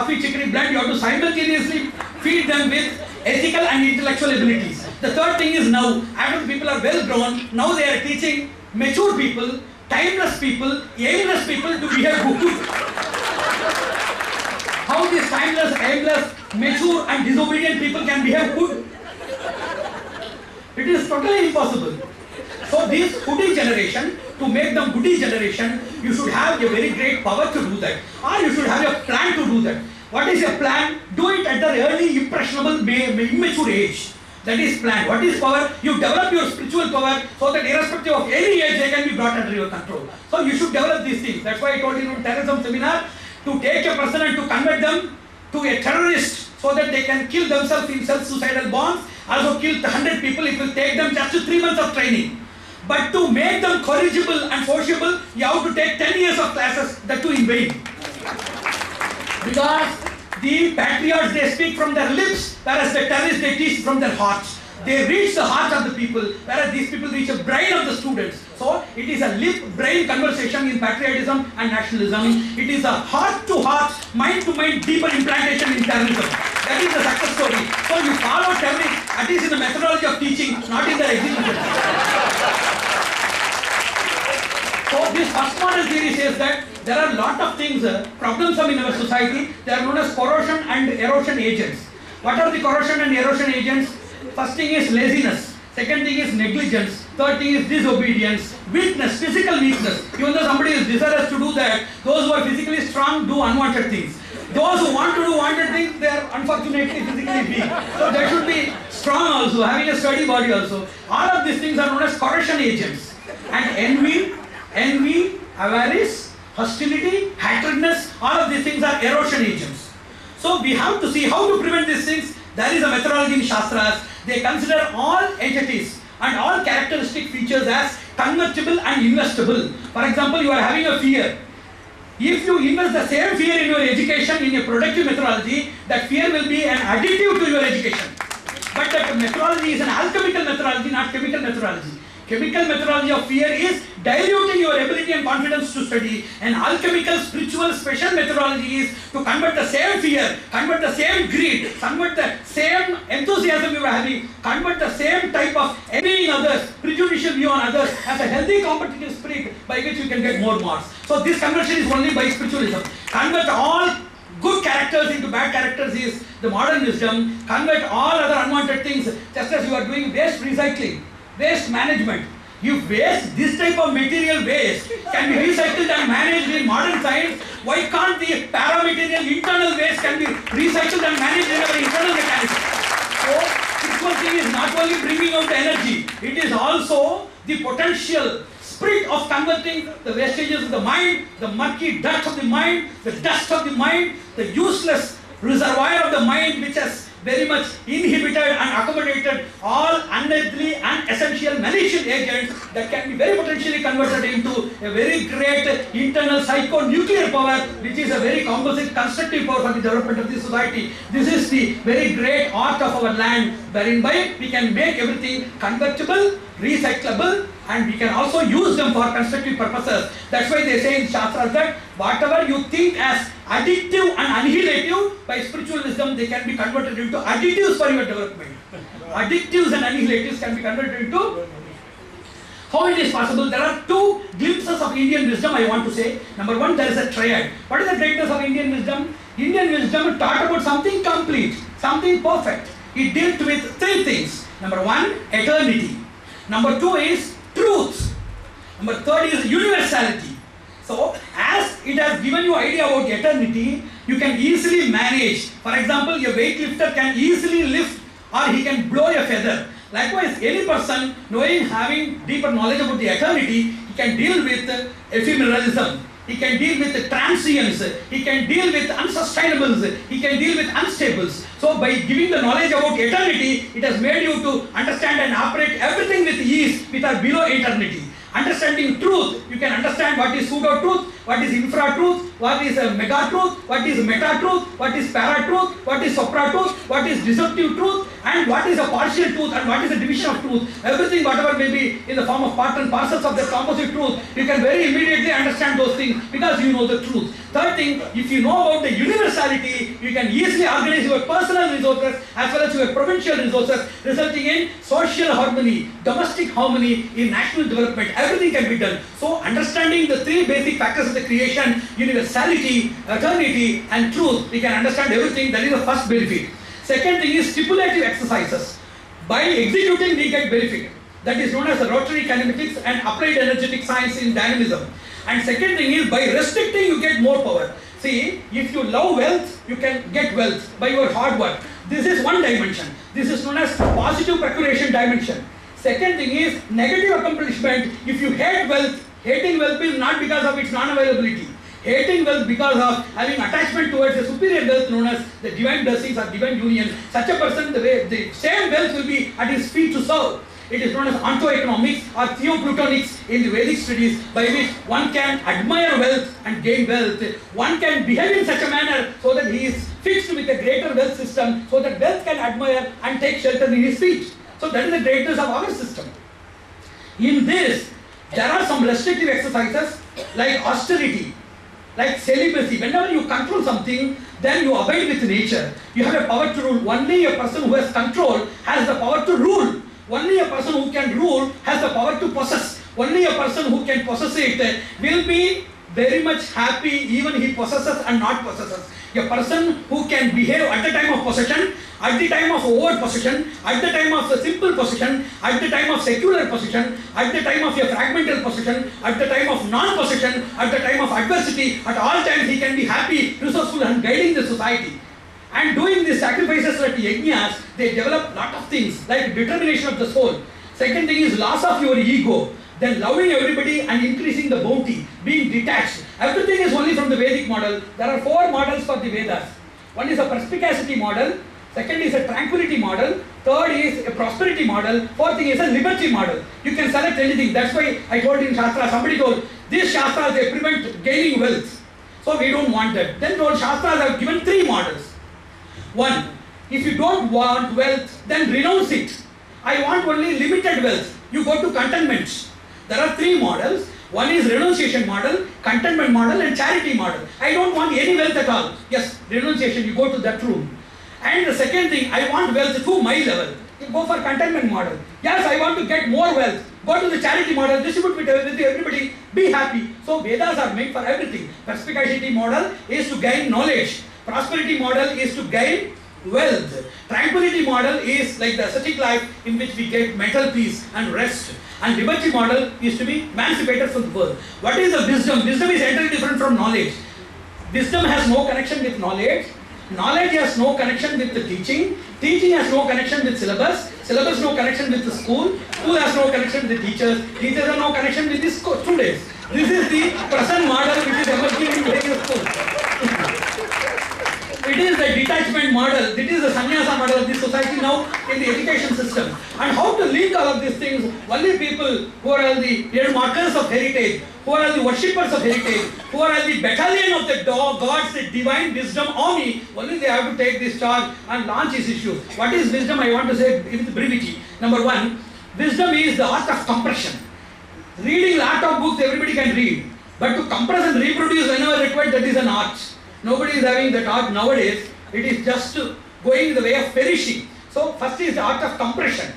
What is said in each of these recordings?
coffee chicory blend, you have to simultaneously feed them with ethical and intellectual abilities. The third thing is now, after people are well grown, now they are teaching mature people, timeless people, aimless people to behave good. How these timeless, aimless, mature and disobedient people can behave good? It is totally impossible. So this goody generation, to make them goody generation, you should have a very great power to do that. Or you should have a plan to do that. What is a plan? Do it at the early impressionable, ma- ma- immature age. That is plan. What is power? You develop your spiritual power so that irrespective of any age, they can be brought under your control. So you should develop these things. That's why I told you in terrorism seminar to take a person and to convert them to a terrorist so that they can kill themselves in self-suicidal bombs. Also kill 100 people. It will take them just three months of training. But to make them corrigible and sociable, you have to take 10 years of classes, that too in vain. Because the patriots they speak from their lips, whereas the terrorists they teach from their hearts. They reach the hearts of the people, whereas these people reach the brain of the students. So it is a lip-brain conversation in patriotism and nationalism. It is a heart-to-heart, mind-to-mind deeper implantation in terrorism. That is the success story. So you follow terrorism, at least in the methodology of teaching, not in their execution. So this first model theory says that there are a lot of things, uh, problems in our society, they are known as corrosion and erosion agents. What are the corrosion and erosion agents? First thing is laziness, second thing is negligence, third thing is disobedience, weakness, physical weakness. Even though somebody is desirous to do that, those who are physically strong do unwanted things. Those who want to do wanted things, they are unfortunately physically weak. So they should be strong also, having a sturdy body also. All of these things are known as corrosion agents. And envy, envy, avarice, hostility, hatredness, all of these things are erosion agents. So we have to see how to prevent these things. There is a methodology in Shastras. They consider all entities and all characteristic features as convertible and investable. For example, you are having a fear. If you invest the same fear in your education in a productive methodology, that fear will be an additive to your education. But that methodology is an alchemical methodology, not chemical methodology. Chemical methodology of fear is diluting your ability and confidence to study. And alchemical, spiritual, special methodology is to convert the same fear, convert the same greed, convert the same enthusiasm you are having, convert the same type of envying others, prejudicial view on others as a healthy competitive spirit by which you can get more marks. So this conversion is only by spiritualism. Convert all good characters into bad characters is the modern wisdom. Convert all other unwanted things just as you are doing waste recycling, waste management. If waste, this type of material waste can be recycled and managed in modern science, why can't the paramaterial internal waste can be recycled and managed in our internal mechanism? So, spiritual thing is not only bringing out the energy, it is also the potential spirit of converting the wastages of the mind, the murky dust of the mind, the dust of the mind, the useless reservoir of the mind which has very much inhibited and accommodated all unearthly and essential malicious agents that can be very potentially converted into a very great internal psycho-nuclear power which is a very composite constructive power for the development of the society. This is the very great art of our land wherein by we can make everything convertible, recyclable and we can also use them for constructive purposes. That's why they say in Shastras that whatever you think as addictive and annihilative, by spiritualism, they can be converted into additives for your development. Addictives and annihilatives can be converted into how it is possible? There are two glimpses of Indian wisdom I want to say. Number one, there is a triad. What is the greatness of Indian wisdom? Indian wisdom taught about something complete, something perfect. It dealt with three things. Number one, eternity. Number two is truth. Number third is universality. So, it has given you idea about eternity, you can easily manage. For example, a weightlifter can easily lift or he can blow a feather. Likewise, any person knowing, having deeper knowledge about the eternity, he can deal with ephemeralism. He can deal with transience. He can deal with unsustainables. He can deal with unstables. So by giving the knowledge about eternity, it has made you to understand and operate everything with ease with or below eternity. Understanding truth, you can understand what is pseudo truth, what is infra truth, what is a mega truth, what is meta truth, what is para truth, what is supra truth, what is deceptive truth, and what is a partial truth and what is a division of truth. Everything, whatever may be in the form of part and parcels of the composite truth, you can very immediately understand those things because you know the truth. Third thing, if you know about the universality, you can easily organize your personal resources as well as your provincial resources, resulting in social harmony, domestic harmony, in national development. Everything can be done. So, understanding the three basic factors of the creation, universality, eternity, and truth, we can understand everything. That is the first benefit. Second thing is stipulative exercises. By executing, we get benefit. That is known as the rotary kinematics and applied energetic science in dynamism. And second thing is by restricting, you get more power. See, if you love wealth, you can get wealth by your hard work. This is one dimension. This is known as positive procuration dimension. Second thing is negative accomplishment. If you hate wealth, hating wealth is not because of its non-availability. Hating wealth because of having attachment towards a superior wealth known as the divine blessings or divine union. Such a person, the way the same wealth will be at his feet to serve. It is known as ontoeconomics or theoplatonics in the Vedic studies by which one can admire wealth and gain wealth. One can behave in such a manner so that he is fixed with a greater wealth system so that wealth can admire and take shelter in his feet. So that is the greatness of our system. In this, there are some restrictive exercises like austerity, like celibacy. Whenever you control something, then you abide with nature. You have a power to rule. Only a person who has control has the power to rule. Only a person who can rule has the power to possess. Only a person who can possess it will be very much happy even he possesses and not possesses. A person who can behave at the time of possession, at the time of over possession, at the time of simple possession, at the time of secular possession, at the time of a fragmental possession, at the time of non-possession, at the time of adversity, at all times he can be happy, resourceful and guiding the society. And doing these sacrifices like yajnas, they develop lot of things like determination of the soul. Second thing is loss of your ego. Then loving everybody and increasing the bounty, being detached. Everything is only from the Vedic model. There are four models for the Vedas. One is a perspicacity model. Second is a tranquility model. Third is a prosperity model. Fourth thing is a liberty model. You can select anything. That's why I told in Shastra, somebody told, these Shastras, they prevent gaining wealth. So we don't want that. Then told Shastras have given three models. One, if you don't want wealth, then renounce it. I want only limited wealth. You go to contentment. There are three models. One is renunciation model, contentment model and charity model. I don't want any wealth at all. Yes, renunciation, you go to that room. And the second thing, I want wealth to my level. You go for contentment model. Yes, I want to get more wealth. Go to the charity model, distribute with everybody, be happy. So Vedas are made for everything. Perspicacity model is to gain knowledge. Prosperity model is to gain wealth. Tranquility model is like the ascetic life in which we get mental peace and rest. And liberty model is to be emancipated from the world. What is the wisdom? Wisdom is entirely different from knowledge. Wisdom has no connection with knowledge. Knowledge has no connection with the teaching. Teaching has no connection with syllabus. Syllabus no connection with the school. School has no connection with the teachers. Teachers have no connection with the students. This is the present model which is emerging in various schools. It is the detachment model. It is the sannyasa model of this society now in the education system. And how to link all of these things? Only people who are the real markers of heritage, who are the worshippers of heritage, who are the battalion of the God's the divine wisdom army, only they have to take this charge and launch this issue. What is wisdom? I want to say with brevity. Number one, wisdom is the art of compression. Reading lot of books everybody can read. But to compress and reproduce whenever required, that is an art. Nobody is having that art nowadays. It is just going the way of perishing. So first is the art of compression.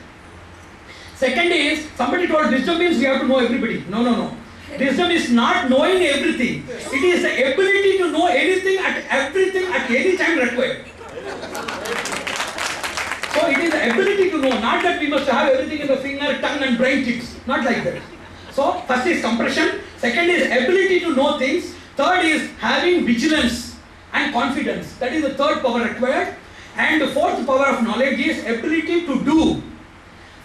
Second is, somebody told wisdom means we have to know everybody. No, no, no. Wisdom is not knowing everything. It is the ability to know anything at everything at any time required. So it is the ability to know, not that we must have everything in the finger, tongue and brain tips. Not like that. So first is compression. Second is ability to know things. Third is having vigilance and confidence. That is the third power required. And the fourth power of knowledge is ability to do.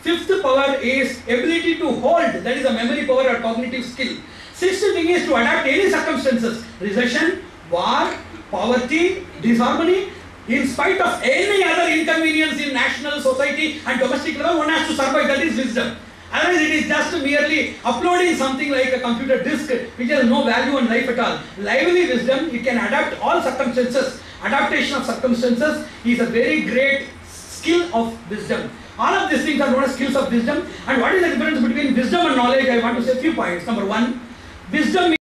Fifth power is ability to hold. That is a memory power or cognitive skill. Sixth thing is to adapt any circumstances. Recession, war, poverty, disharmony. In spite of any other inconvenience in national, society and domestic level, one has to survive. That is wisdom. Otherwise, it is just merely uploading something like a computer disk which has no value in life at all. Lively wisdom, it can adapt all circumstances. Adaptation of circumstances is a very great skill of wisdom. All of these things are known as skills of wisdom. And what is the difference between wisdom and knowledge? I want to say a few points. Number one, wisdom